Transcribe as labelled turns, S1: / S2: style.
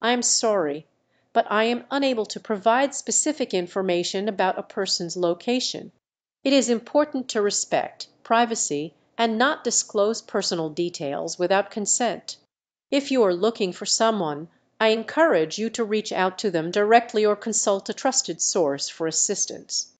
S1: I am sorry, but I am unable to provide specific information about a person's location. It is important to respect privacy and not disclose personal details without consent. If you are looking for someone I encourage you to reach out to them directly or consult a trusted source for assistance.